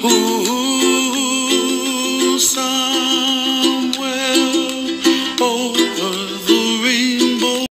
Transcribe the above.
Ooh, somewhere over the